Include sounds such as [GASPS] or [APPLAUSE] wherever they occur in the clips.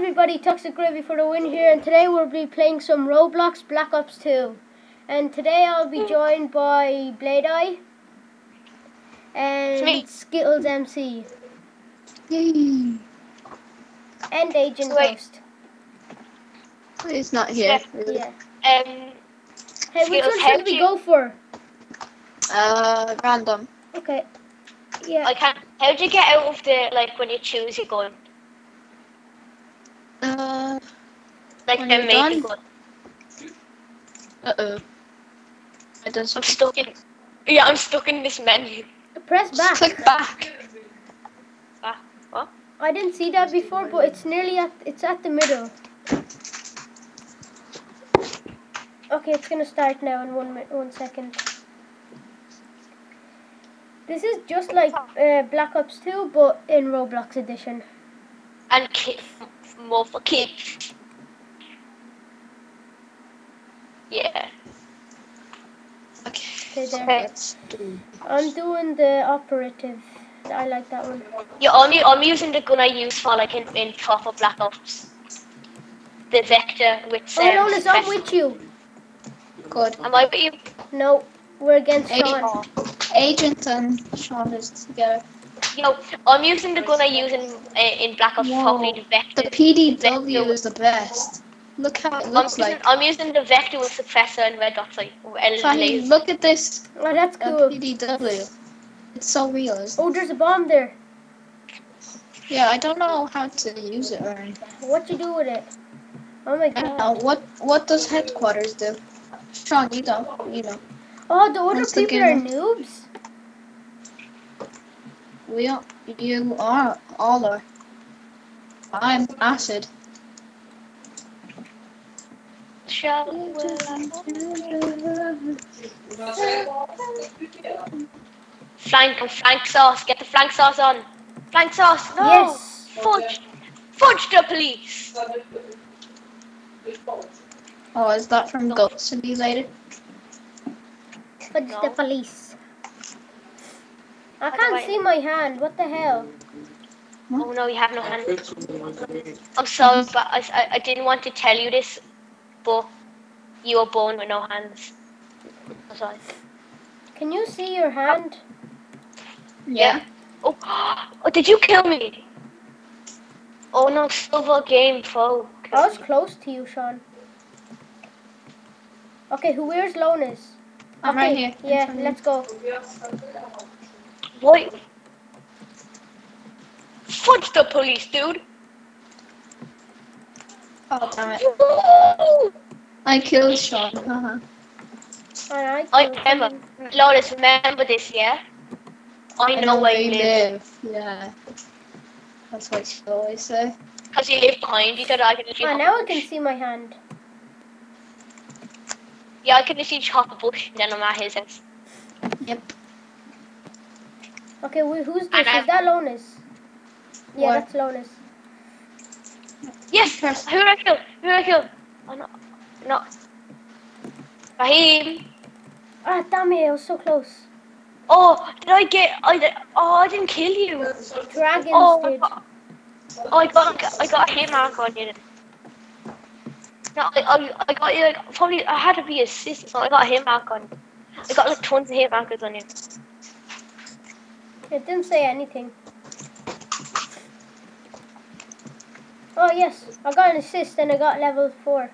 everybody, Toxic Gravy for the win here, and today we'll be playing some Roblox Black Ops 2. And today I'll be joined by Blade Eye and Skittles MC Yay. and Agent Wait. Ghost. He's not here. Yeah. Really. Yeah. Um, Hey, which one should we you- go for? Uh, random. Okay. Yeah. I can't. How do you get out of the like when you choose your gun? Uh, Like When the you're done? uh oh. I done I'm stuck in. Yeah, I'm stuck in this menu. Press Just [LAUGHS] back. click back. Ah, what? I didn't see that before, but it's nearly at it's at the middle. Okay, it's gonna start now in one one second. This is just like uh, Black Ops 2, but in Roblox edition. And ki- f- more for kids. Yeah. Okay. Okay, there. Let's do. I'm doing the operative. I like that one. Yeah, I'm, I'm using the gun I use for like in, in proper Black Ops. The Vector with Oh, um, no, I'm special- with you. Good. Am I with you? No, we're against Hey. Sean. Agent and Sean is together. Yo, I'm using the gun I use in uh, in Black Ops Whoa. properly, the Vector. The PDW Vector- is the best. Look how it I'm looks using, like. I'm using the Vector with suppressor and red dot sight. And Fahim, laser. look at this. Oh, that's A cool. PDW. It's so real. Isn't Oh, there's a bomb there. Yeah, I don't know how to use it or anything. What you do with it? Oh my I don't know. god. What What does headquarters do? Sean, you know. You know. Oh, the other What's the people are noobs. We are. You are all are. I'm acid. Shall will Flank and flank sauce. Get the flank sauce on. Flank sauce. No. Yes. Fudge. Fudge the police. Oh, is that from Goat Simulator? Fudge No. the police. I How can't I- see my hand. What the hell? Oh no, you have no hand. I'm sorry, but I, I, I didn't want to tell you this, but you were born with no hands. I'm sorry. Can you see your hand? Yeah. Oh, [GASPS] oh, did you kill me? Oh no, silver game foe. I was close to you, Sean. Okay, who wears Lonis? I'm right here. Yeah, front of you. let's go. What? Fudge the police, dude. Oh, damn it. I killed Sean. Uh-huh. Alright. I so- remember. Lotus, remember this, yeah? I know where you live. Yeah. That's what she always say. Because you live behind you, so that I can see... Ah, hop now I can see my hand. Yeah, I can see just hop a bush and then I'm at his house. Yep. Okay, wh- who's this? And Is I've- that Lonis? Yeah, What? that's Lonis. Yes! Yes. Who did I kill? Who did I kill? Oh no. No. Raheem! Ah, damn it, I was so close. Oh, did I get. I did, oh, I didn't kill you. Dragons Oh, I did. got, oh, I got, I got a hit mark on you. No, I, I, I got you, like, probably, I had to be assist, so I got a hit mark on you. I got like tons of hit markers on you. It didn't say anything. Oh yes, I got an assist and I got level 4.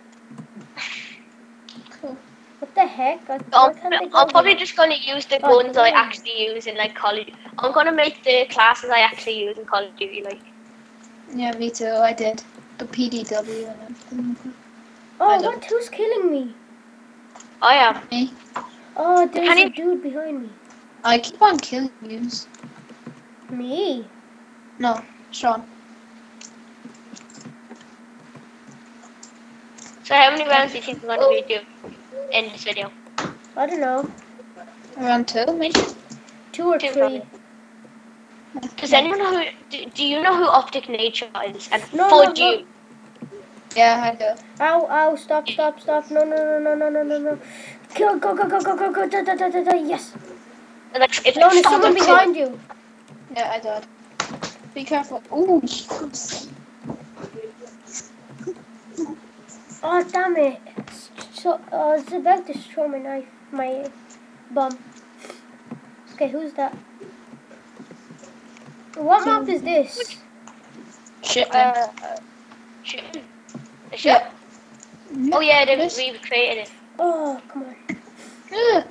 Cool. What the heck? I, I'm, why can't they go I'm probably there? just gonna use the Oh, guns I actually use in like Call of I'm gonna make the classes I actually use in Call of Duty, like. Yeah, me too. I did. The PDW and everything. Oh, I what? Who's killing me? Oh, I am. Me. Oh, there's Can a you- dude behind me. I keep on killing you. Me? No, Sean. So how many rounds do you think we're gonna oh. do in this video? I don't know. Around two, maybe? Two or Two three. probably. Does anyone know who? Do, do you know who Optic Nature is? And No, Fudge no, no. you. Yeah, I do. Ow, ow, stop, stop, stop. No, no, no, no, no, no, no, no. Go, go, go, go, go, go, go, da, da, da, da, da. Yes. And like, it's No, there's someone behind you. Yeah, I did. Be careful. Ooh. [LAUGHS] Oh damn it! So I was about to throw my knife, my bum. Okay, who's that? What map is this? Shit. Uh, uh. Ship? Yeah. Oh yeah, they This- recreated it. Oh come on! Ugh.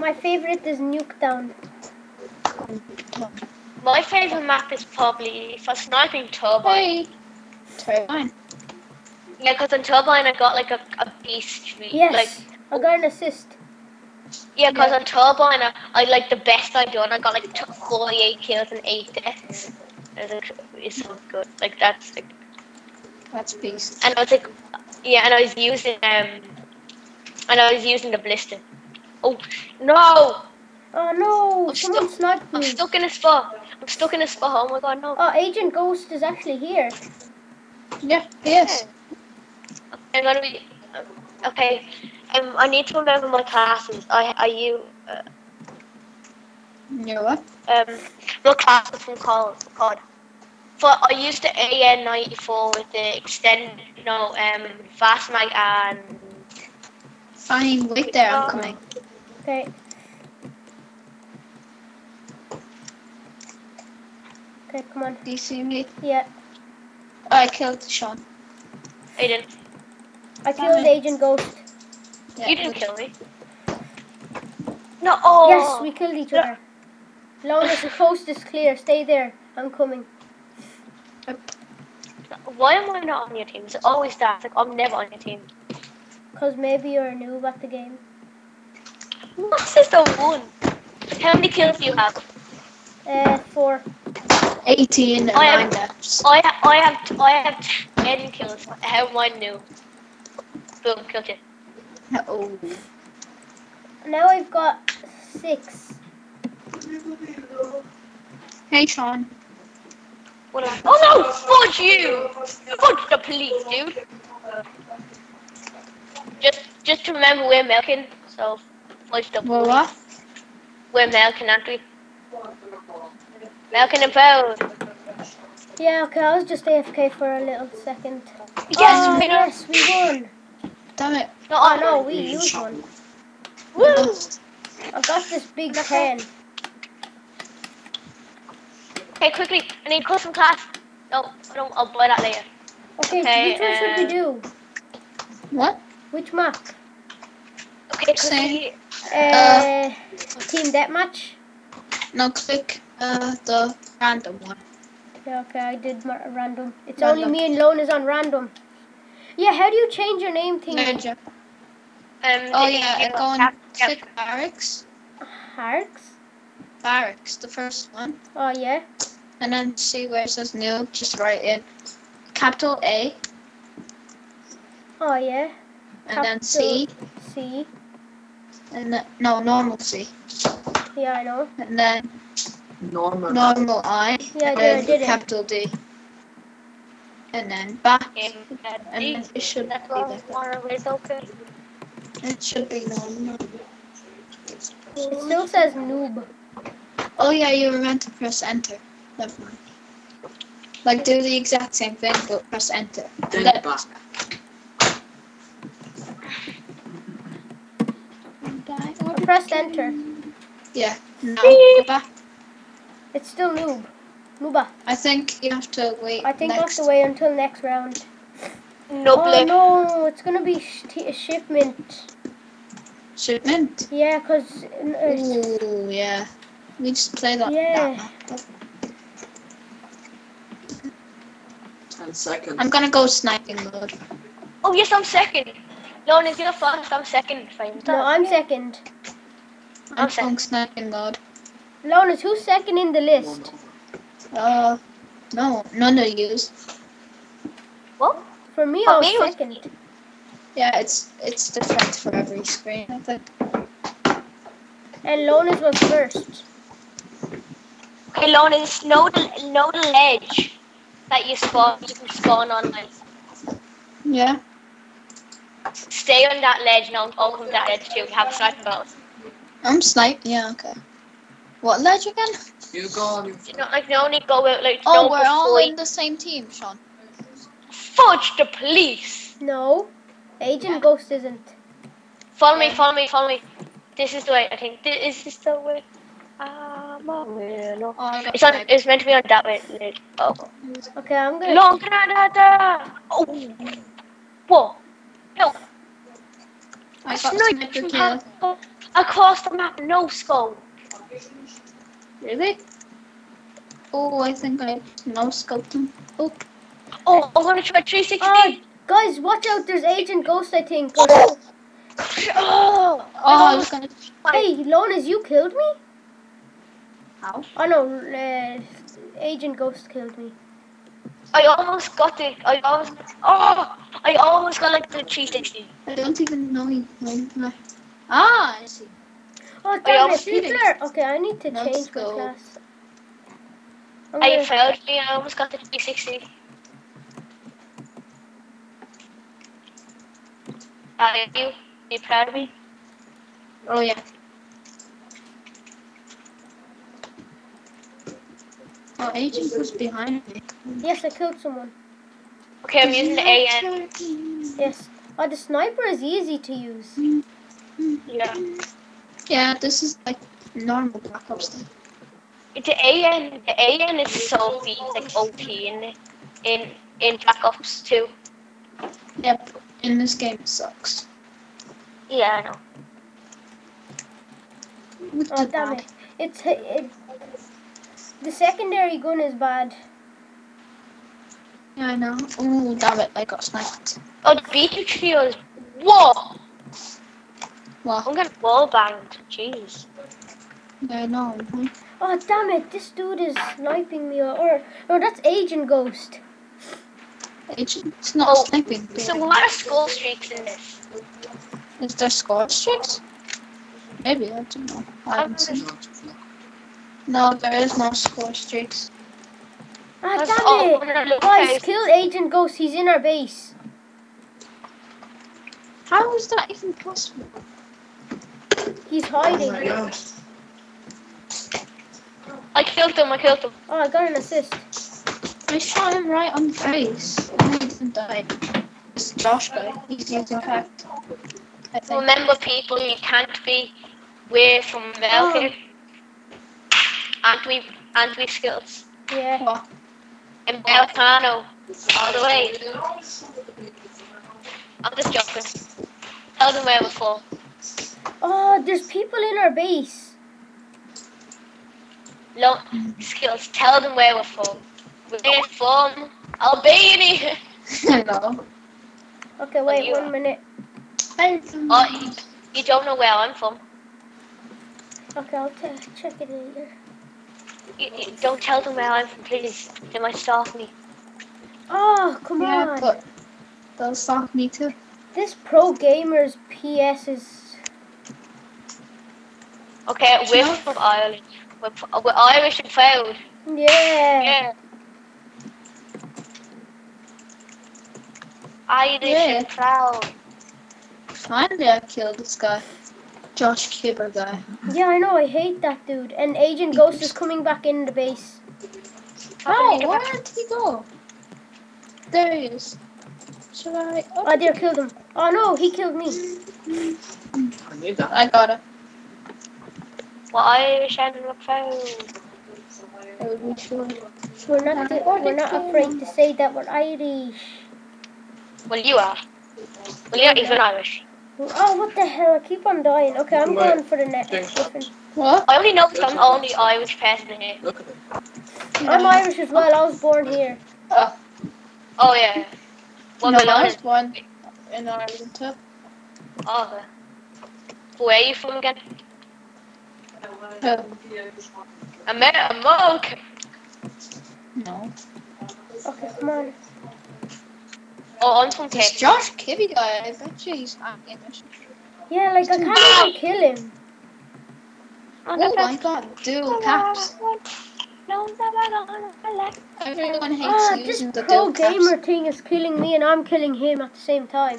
My favorite is Nuketown. My favorite map is probably for sniping Turbine. Hey. Turbine. Yeah, because on Turbine I got like a, a beast streak. Yes, Like, I got an assist. yeah, because Yeah. on Turbine I, I like the best I done. I got like 48 kills and 8 deaths. It's, like, it's so good. Like that's like, That's beast. and I was like, yeah, and I was using um, and I was using the Ballista. Oh no! Oh no! I'm Someone stuck- sniped I'm me. stuck in a spot. I'm stuck in a spot. Oh my god, no. Oh, Agent Ghost is actually here. Yeah. Yes. I'm gonna be okay. Um, I need to remember my classes. I I you uh, You're what? um my classes from COD. COD. For I used the AN94 with the extended, no, um, fast mag and Fine. Wait there. I'm coming. Okay. Okay, come on. Do you see me? Yeah, I killed Sean. I didn't. I killed Alright. Agent Ghost. Yeah, you didn't kill me. No. Oh. Yes, we killed each other. Lawrence, the coast is clear. Stay there. I'm coming. Why am I not on your team? It's always that. Like I'm never on your team. Because maybe you're a noob at the game. What is this? the one? How many kills do you have? Uh, four. 18 and I am- 9 deaths. I ha- I have I have ten kills. How am I new? Boom, killed you. Oh. Now I've got six. Hey, Sean. What am I- oh no! Fudge you! Fudge the police, dude. Just just to remember we're milking, so fudge the Well, police. what? We're milking, aren't we? Milking and pound. Yeah, okay, I was just AFK for a little second. Yes, oh, we know. yes, we won. Damn it. No, Oh no, we used one. Woo! I got this big pen. Okay, quickly. I need custom class. No, I don't. I'll buy that later. Okay, Okay, which one should we uh, do? What? Which map? Okay, Same. quickly. Uh, team deathmatch. No, click uh, the random one. Yeah, okay, I did ma- random. It's Random. only me and Lone is on random. Yeah, how do you change your name thing? Ledger. Um, Oh, yeah, you and go on tap- tap- click barracks. Harks? Barracks, the first one. Oh yeah. And then see where it says new, just write in capital A Oh yeah. and then C C. and then, no normal C Yeah, I know. and then Normal. normal I Yeah, I and did, I then did it. capital D and then back Um, and then it should be That's like that. okay. It should be normal. It still says noob. Oh yeah, you were meant to press enter. Never mind. Like do the exact same thing but press enter. Then back. Pressed enter. Yeah. Now go back. It's still noob. Nooba. I think you have to wait. I think I next. have to wait until next round. No oh blame. no, it's gonna be sh- t- a shipment. Shipment. Yeah, cause uh, Ooh, yeah. We just play that. Yeah. that. Ten seconds. I'm gonna go sniping mode. Oh yes, I'm second. Lauren, you're first. I'm second. Fine. no, I'm second. I'm Okay. going sniping mode. Lauren, who's second in the list? Uh, no, none of yous. What? For me, For I was me, it was- second. Yeah, it's it's different for every screen. I think. And Lona's was first. Okay, Lauren, it's know the know the ledge that you spawn. You can spawn on. Like, Yeah. stay on that ledge. and I'll come to that ledge too. We have a sniping boat. I'm snipe. Yeah. Okay. What ledge again? You go on. You know, like, no only go out like Oh, no we're all before in the same team, Sean. Fudge the police. No, Agent Ghost isn't. Follow me, follow me, follow me. This is the way, I think. Thi- Is this the way? I'm a willow. Oh, It's on. sniped. It's meant to be on that way. Oh. Okay, I'm gonna. Long Canada. Oh. Whoa. No. I got Sniper sniper from kill. Ha- across the map. No scope. Really? Oh, I think I no scoped him. Oh, Oh, I'm gonna try 360. Oh, guys, watch out! There's Agent Ghost, I think. Oh. Oh. oh, I was gonna. Hey, Lonas, you killed me? How? Oh no, uh, Agent Ghost killed me. I almost got it. I almost. Oh, I almost got like the 360. I don't even know you. Ah, I see. Oh I damn it, people are. Okay, I need to Let's change my go. class. I'm I gonna- failed me. I almost got the 360. Are you? Are you proud of me? Oh yeah. Oh, agent was behind me. Yes, I killed someone. Okay, I'm using the AN. Yes. Oh, the sniper is easy to use. Yeah. Yeah, this is like normal Black Ops thing. The AN, the AN is so big, like OP in in in Black Ops 2. Yep. In this game, it sucks. Yeah, I know. What Oh damn bad? it! It's it. The secondary gun is bad. Yeah, I know. Oh, damn it! I got sniped. Oh, the B2 trio is. Whoa! Well, I'm getting wall banged. Jeez. yeah, I know. mhm. Oh damn it! This dude is sniping me. Or, or no, that's Agent Ghost. Agent, it's not Oh, sniping. So what are skull streaks in this? Is there score streaks? Maybe I don't know. I haven't seen. No, there is no score streaks. Ah That's- damn oh, it! no, no, Guys, okay. kill Agent Ghost. He's in our base. How is that even possible? He's Oh hiding. my god. I killed him. I killed him. Ah, oh, I got an assist. I shot him right on the face. And he didn't die. It's Josh guy, he's using fact. I think. Remember, people, you can't be away from Melkin. Oh. And we and we skills. Yeah. What? And Belcano all the way. I'm just joking. Tell them where we're from. Oh, there's people in our base. Lo- skills. Tell them where we're from. We're from Albania. [LAUGHS] Hello. Okay, wait one are. minute. Oh, you, you don't know where I'm from. Okay, I'll t- check it later. You, you, don't tell them where I'm from, please. They might stalk me. Oh, come Yeah, on. but they'll stalk me too. This pro gamer's PS is. Okay, we're from Ireland. We're, we're Irish and proud. Yeah. Yeah. Irish Yeah. and proud. Finally, I killed this guy. Josh Kibber guy. Yeah, I know. I hate that dude. And Agent Ghost is coming back in the base. Oh, where did he go? There he is. Should I? Oh, there, killed him. Oh no, he killed me. I need that. I got it. We're Irish and we're proud. I would be sure. We're not. we're not afraid to say that we're Irish. Well, you are. Well, you're even Irish. Oh, what the hell? I keep on dying. Okay, I'm Wait. going for the next Jinx. What? I only know because I'm the only Irish person here. Look at it. I'm Irish as well. I was born here. Oh, oh yeah. Well, no, Malone I is. was born in Ireland too. Oh. Where are you from again? Who? Amer- America. No. Okay, come on. Oh, I'm from This Cape. Josh Kibby guy, I bet you he's hacking this. Yeah, like I can't even kill him. Oh my god, dual caps. No, Everyone hates Ah, this using the pro dual caps. gamer thing is killing me, and I'm killing him at the same time.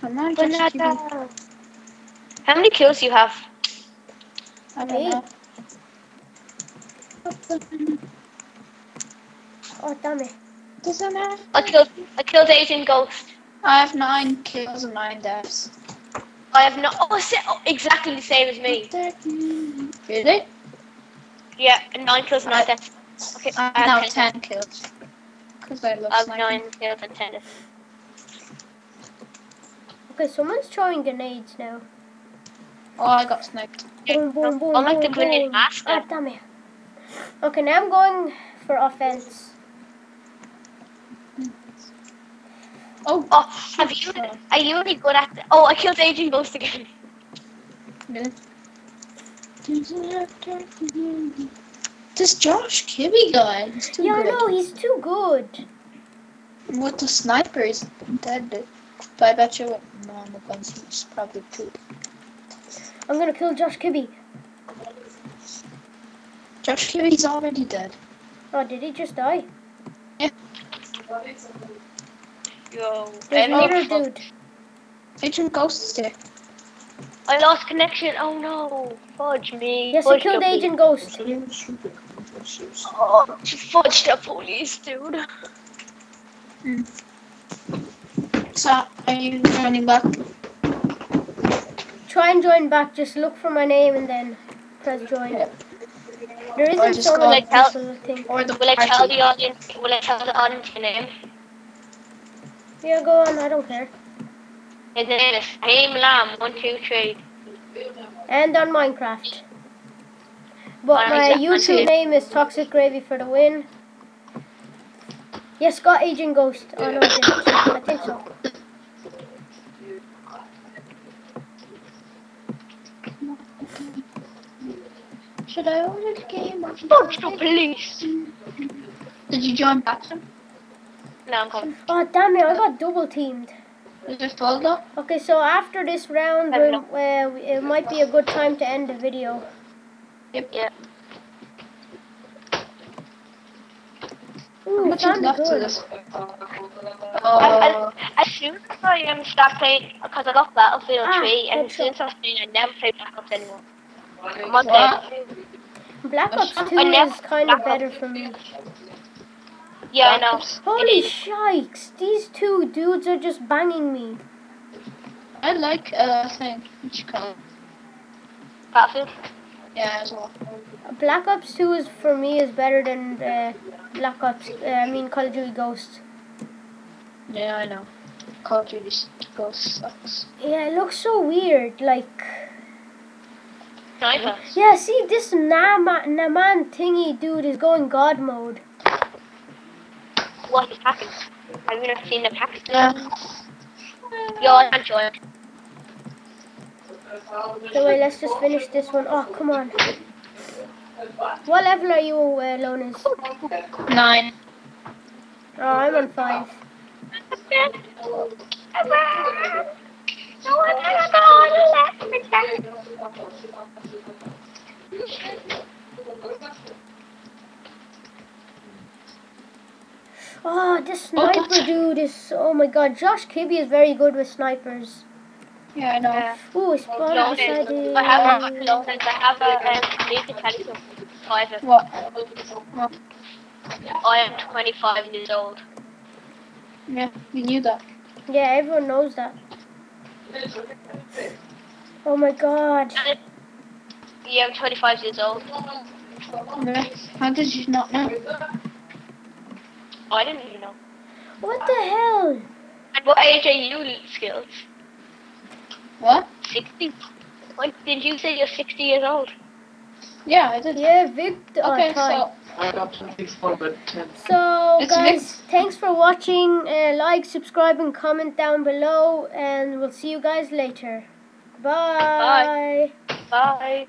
Come on, Josh Kibby. How many kills do you have? I Me? Oh damn it! Doesn't matter. I killed I killed Agent Ghost. I have nine kills and nine deaths. I have no oh, sa- oh exactly the same as me. Really? Yeah, and nine kills, and nine uh, deaths. Okay, I I have have now ten. ten kills. Because I love I have sniping. nine kills and ten deaths. Okay, someone's throwing grenades now. Oh, I got sniped. Boom, boom, boom, I like the boom, grenade master. Ah, damn it. Okay, now I'm going for offense. Oh, Oh, have you? Are you really good at? The, oh, I killed Agent Ghost again. really? This Josh Kibbe guy is too Yeah, I good. know, he's too good. With the sniper, he's dead. But I bet you with normal guns, he's probably too. I'm gonna kill Josh Kibbe. Josh Kibbe's already dead. Oh, did he just die? Yeah. Yo, There's another oh, dude. Agent Ghost is there. I lost connection. Oh no, fudge me. Yes, I fudge killed the Agent Ghost. police. Oh, fudge the police, dude. Hmm. So, are you running back? Try and join back. Just look for my name and then press join. Yeah. There isn't just so go many like that. people, Or the Will I tell the audience? Will I tell the audience your name? Yeah, go on. I don't care. His name is Haim Lamb. One, two, three. And on Minecraft. But my. YouTube name is Toxic Gravy for the win. Yes, got Agent Ghost. Oh no, I didn't. I think so. Should I order the game? or should Fudge I- the police. Did you join back? then? No, I'm coming. Oh damn it! I got double teamed. Is it full though? Okay, so after this round, I we'll, uh, it might be a good time to end the video. Yeah. Ooh, much is found a left to gun. this? I, Oh, I, as soon as I um, start playing, because I got Battlefield Ah, 3, and good as soon as I was playing, I never play Black Ops anymore. I'm on What? there. Black Ops 2 is kind of better for me. Yeah, I know. Holy It is. shikes! These two dudes are just banging me. I like uh thing. What you call it? Battlefield. Yeah, as well. Black Ops 2 is for me is better than uh, Black Ops. Uh, I mean Call of Duty Ghost. Yeah, I know. Call of Duty Ghost sucks. Yeah, it looks so weird. Like, Sniper. yeah, see this Nama Naman thingy dude is going God mode. What is happening? Have you not seen the pack? Yeah. Yo, I can't join. So wait, let's just finish this one. Oh, come on. What level are you, uh, Lonas? Nine. Oh, I'm on five. [LAUGHS] Oh, this sniper that's- dude is. Oh my god, Josh Kibbe is very good with snipers. Yeah, I know. Yeah. Ooh, he spawned beside Loners. I have a loners. I have a um, need to tell you something. Private. What? What? I am 25 years old. Yeah, you knew that. Yeah, everyone knows that. Oh my god. Yeah, I'm 25 years old. How did you not know? Oh, I didn't even know. What the hell? And what age are you, Skills? What? 60? When did you say you're 60 years old? Yeah, I did. Yeah, Victor. Okay, Ty. so I got something for but 10. So, It's guys, thanks for watching. Uh, like, subscribe, and comment down below. And we'll see you guys later. Bye. Bye. Bye.